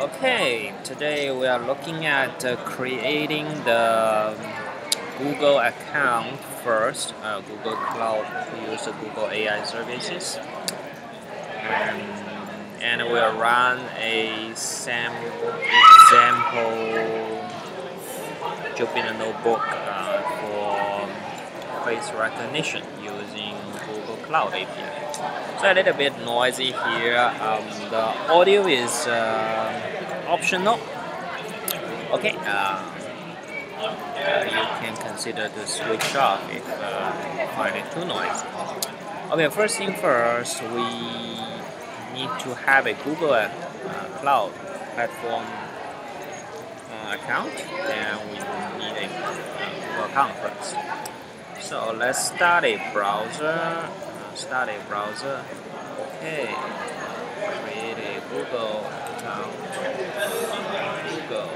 Okay, today we are looking at uh, creating the Google account first, uh, Google Cloud to use the Google AI services. And, and we'll run a sample example Jupyter Notebook uh, for face recognition using Google Cloud API. So a little bit noisy here. Um, the audio is uh, optional. Okay, uh, you can consider to switch off if uh, you find it too noisy. Okay, first thing first, we need to have a Google uh, Cloud platform uh, account, and we need a Google account first. So let's start a browser start a browser. Okay, create a Google account. Google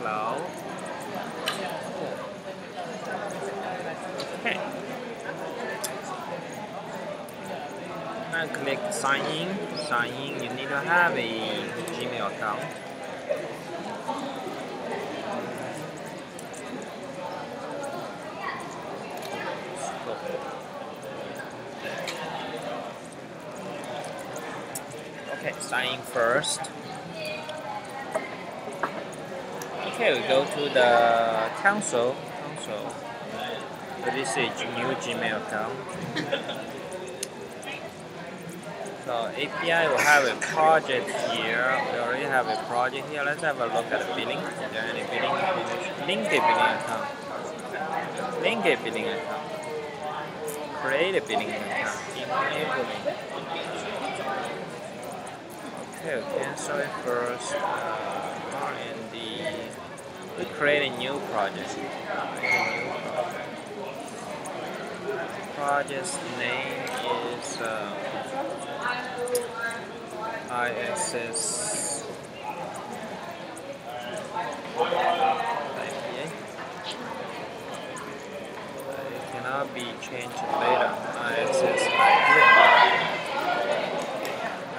Cloud. Okay. Now click sign in. Sign in. You need to have a Gmail account. Okay, sign first. Okay, we go to the console. Console. So this is new Gmail account. So API will have a project here. We already have a project here. Let's have a look at the billing. Is there any billing? Link a billing account. Link a billing account. Create a billing account. Okay, cancel it first. Uh, R&D. We create a new project. New project. Project's name is uh, ISS. It cannot be changed later. ISS.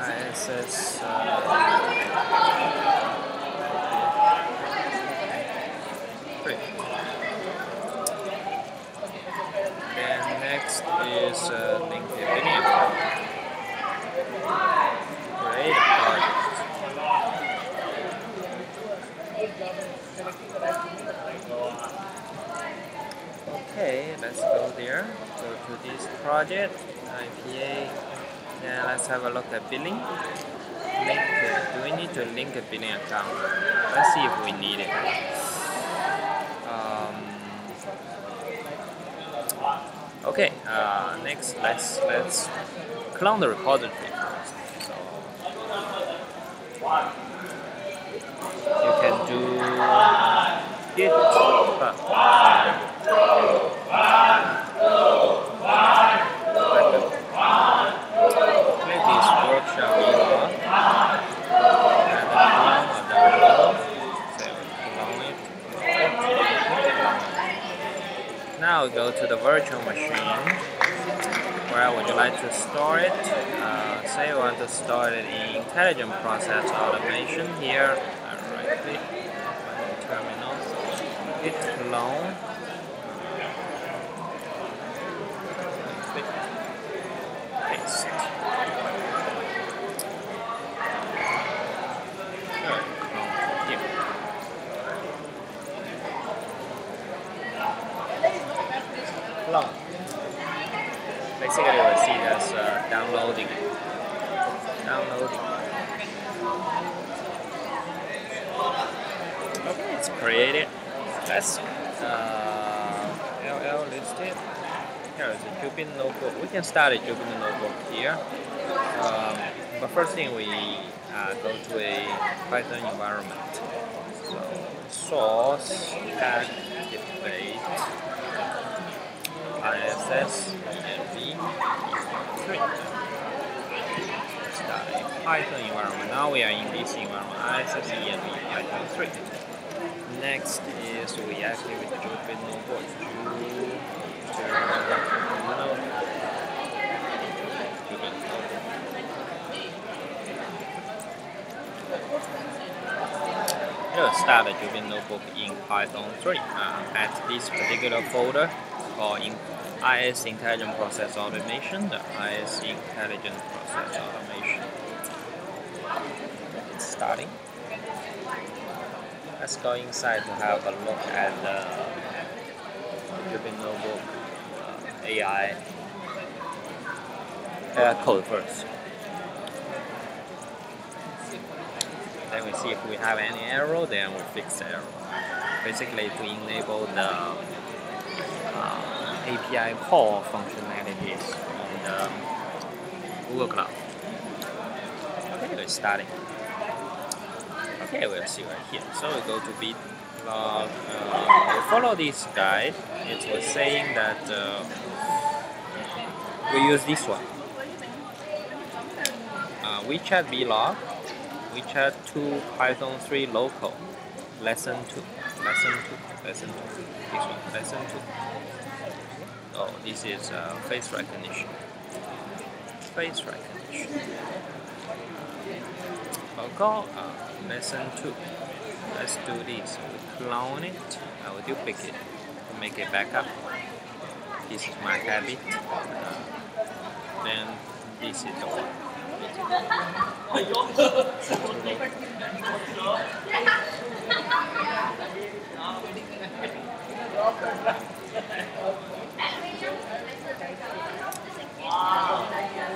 ISS. Great. Then next is uh, LinkedIn video. Create a project. Okay, let's go there. Go to this project, IPA. Then let's have a look at billing. Link. Do we need to link a billing account? Let's see if we need it. Okay. Uh, next, let's let's clone the repository. So you can do git this and clone. Now go to the virtual machine. Where would you like to store it? Uh, say you want to store it in intelligent process automation. Here, uh, right click on terminal, hit clone. Click paste. Basically, we see as uh. Downloading. It's created. Let's uh, LL listed. Here is a Jupyter notebook. We can start a Jupyter notebook here. Um, but first thing we uh, go to a Python environment. So source tag debate ISS env 3. Start Python environment. Now we are in this environment ISS env Python 3. Next is we activate Jupyter notebook. Jupyter notebook. It'll start the Notebook in Python 3 uh, at this particular folder called in IS Intelligent Process Automation, the IS Intelligent Process Automation. It's starting. Let's go inside to have a look at the Jupyter Notebook uh, AI uh, code first. Then we see if we have any error, then we fix the error. Basically to enable the uh, API call functionalities on the Google Cloud. Okay, we're starting. Okay, we'll see right here. So we go to bit log. Uh, we follow this guide. It was saying that uh, we use this one. Uh, WeChat vlog WeChat 2 Python 3 local lesson 2 lesson 2 lesson 2 this one lesson 2 oh this is uh, face recognition face recognition local uh, lesson 2 let's do this. We clone it. I will duplicate to make it backup this is my habit. Uh, then this is the one.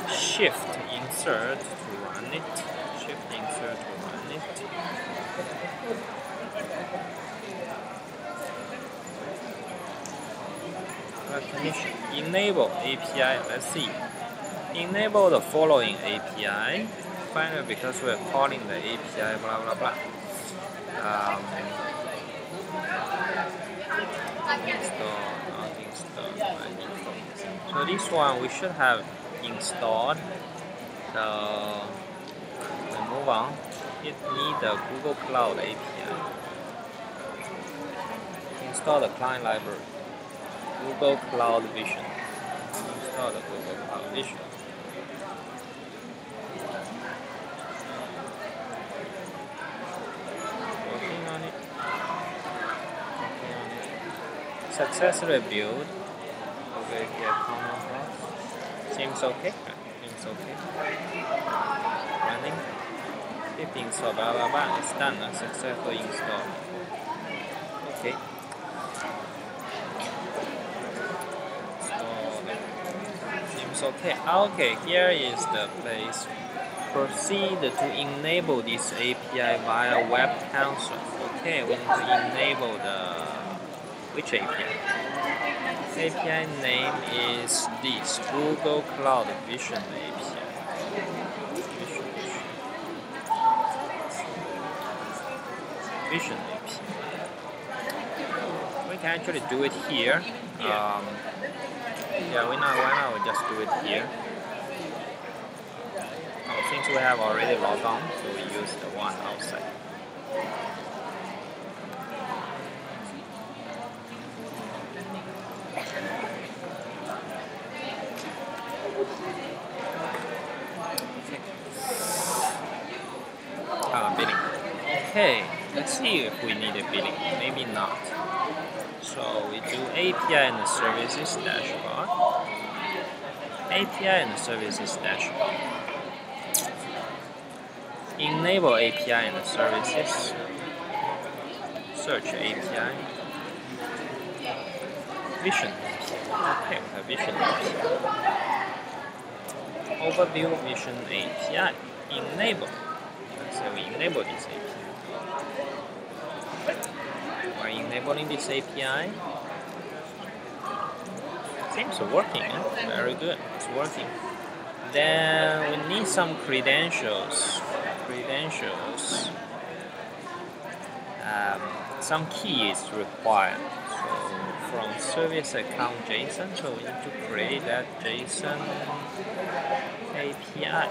Shift insert to run it. Shift insert to run it. Recognition. Enable API. Let's see enable the following API. Finally, because we're calling the API, blah blah blah. Um, install, not install So this one we should have installed. The we move on. It needs the Google Cloud API. Install the client library. Google Cloud Vision. Install the Google Cloud Vision. Working on it. Working on it. successfully built common house. Seems okay. Seems okay. Running. Pip install blah blah blah. It's done. A successful install. Okay. So seems okay. Okay, here is the place. Proceed to enable this API via web console. Okay, we need to enable the which API? API name is this Google Cloud Vision API. Vision, Vision API. We can actually do it here. Um, yeah, we not why not we just do it here. Since we have already logged on, so we use the one outside. Uh, okay, let's see if we need a billing. Maybe not. So we do API and services dashboard. API and services dashboard. Enable API and services. Search API. Vision. Okay, Vision. Overview Vision API. Enable. So we enable this API. By enabling this API, seems to working. Eh? Very good. It's working. Then we need some credentials. Credentials. Um, some key is required. So from service account JSON, so we need to create that JSON API.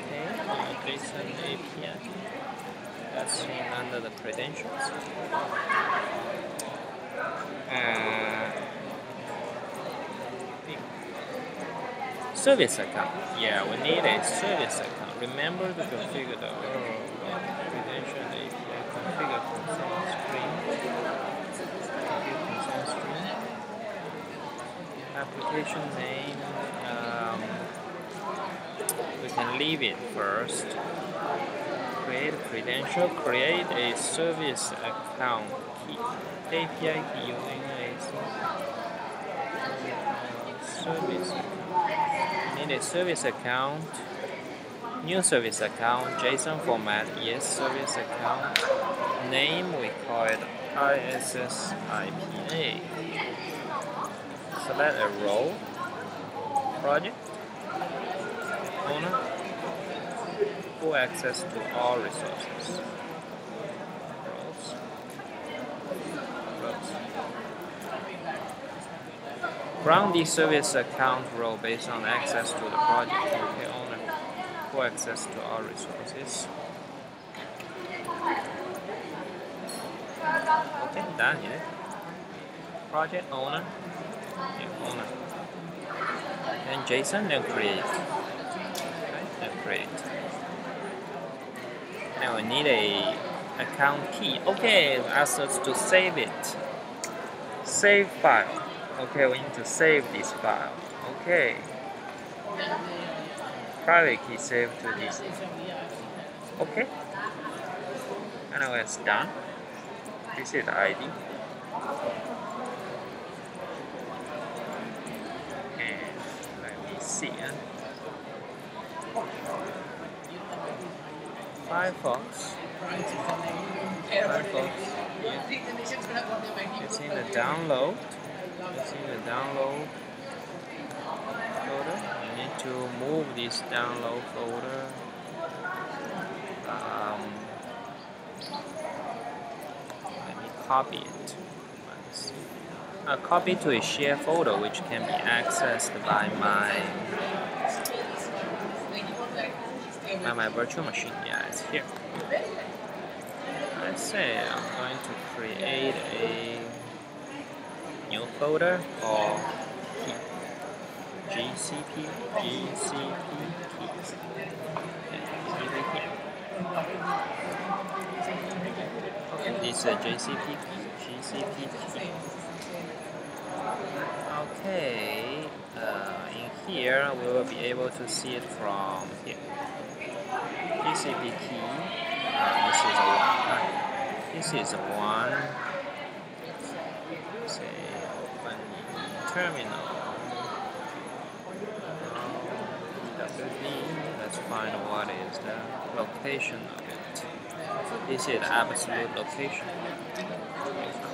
Okay, JSON API that's seen under the credentials. Uh, service account. Yeah, we need a service account. Remember to configure the. credential API configure consent. Configure consent string. Application name. Um, we can leave it first. Create credential. Create a service account key. API key using a service. Need a service account New service account, JSON format, yes, service account. Name, we call it ISS IPA. Select a role, project, owner, full access to all resources. Run the service account role based on access to the project. Okay, owner full access to all resources. Okay, done here. Project owner, yeah, owner. Then JSON, then create. Okay, then create. Now we need a account key. Okay, ask us to save it. Save file. Okay, we need to save this file. Okay private key saved to this. Okay. And now it's done. This is the ID. And let me see. Huh? Firefox. Firefox. Yeah. It's in the download. It's in the download folder. You need to move this download folder. Um, let me copy it. I copy to a shared folder which can be accessed by my by my virtual machine. Yeah, it's here. I say I'm going to create a new folder called GCP, GCP keys. Okay, this is a key, GCP key. Okay, uh, in here we will be able to see it from here. GCP key, uh, this is a one. This is a one. Say open terminal. Let's find what is the location of it. This is the absolute location.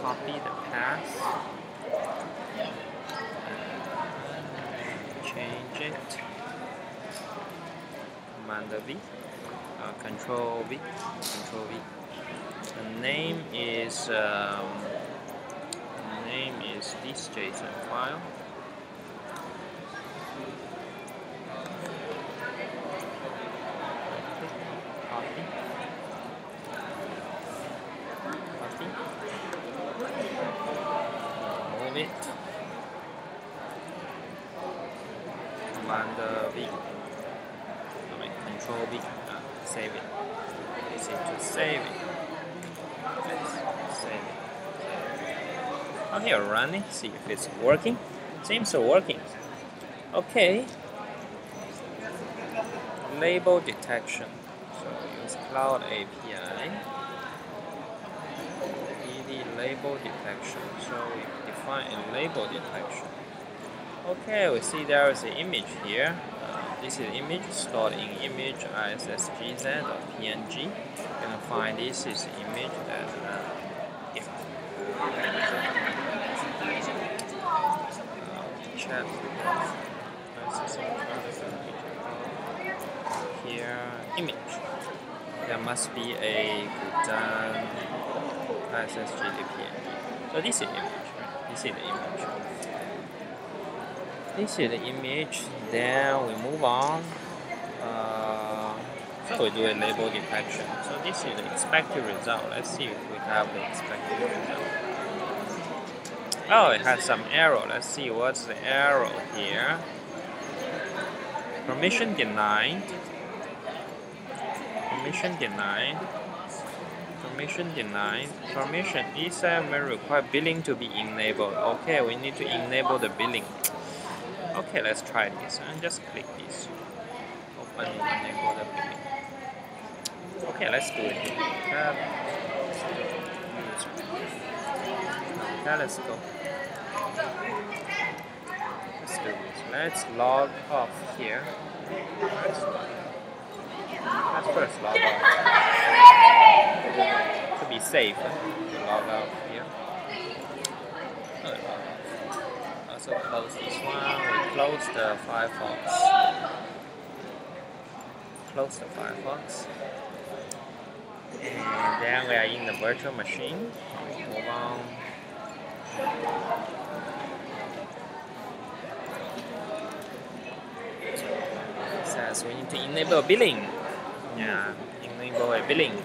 Copy the path. Change it. Command V. Uh, control V. Control V. The name is um, name is this JSON file. it. Command V. I mean Control V. Uh, save it. Is it to save it? Yes, save it. Here running. See if it's working. Seems working. Okay. Label detection. So use Cloud API label detection. So we define a label detection. Okay, we see there is an image here. Uh, this is image stored in image issgz or png. You can find this is image that uh, here. Uh, chat here image. There must be a good ISSGDPNG. So this is the image? This is the image. This is the image. Then we move on. Uh, so we do a label detection. So this is the expected result. Let's see if we have the expected result. Oh, it has some error. Let's see what's the error here. Permission denied. permission denied. Permission denied. Permission ESM uh, may require billing to be enabled. Okay, we need to enable the billing. Okay, let's try this and just click this. Open enable the billing. Okay, let's do it. Okay, let's go. Let's do this. Let's log off here. Let's, let's first log off. To be safe, log out here. Also close this one. We close the Firefox. Close the Firefox. And then we are in the virtual machine. Move on. It says we need to enable billing. Yeah, enable a billing.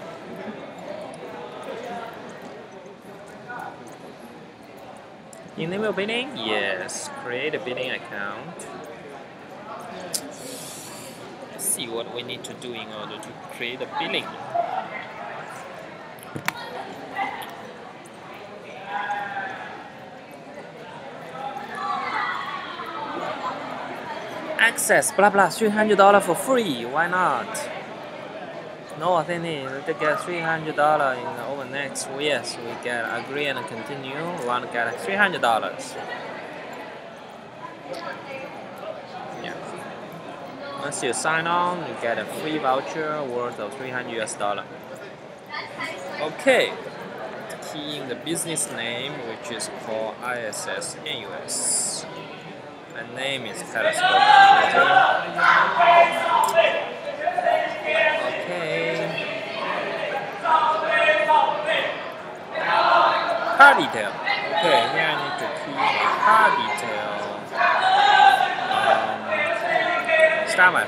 Enable billing? Yes. Create a billing account. Let's see what we need to do in order to create a billing. Access, blah blah, $300 for free, why not? No I think to get $300 in OpenX, yes, we get agree and continue, we want to get $300. Yeah. Once you sign on, you get a free voucher worth of 300 US dollar. Okay, key in the business name, which is called ISS NUS. Name is. Okay. Car detail. Okay, here I need to key my car detail. Um, start my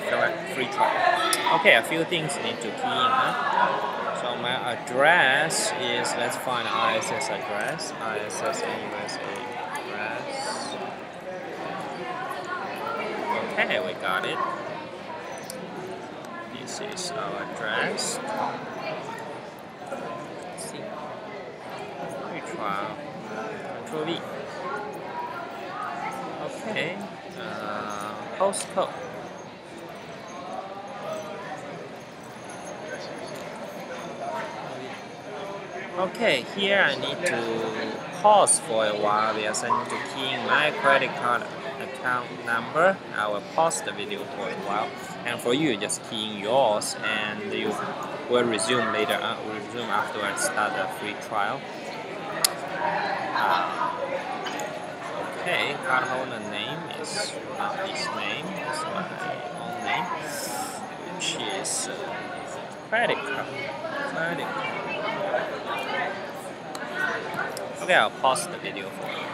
free trial. Okay, a few things need to key in. Huh? So my address is, let's find ISS address. ISS USA Okay, we got it. This is our address. See. Control V. Okay. Uh, postcode. Okay, here I need to pause for a while because I need to key in my credit card account number. I will pause the video for a while. And for you, just key in yours and you will resume later. Uh, will resume after I start the free trial. Uh, okay, cardholder name is this name. It's my own name, which is uh, credit card. Credit card. Okay, I'll pause the video for you.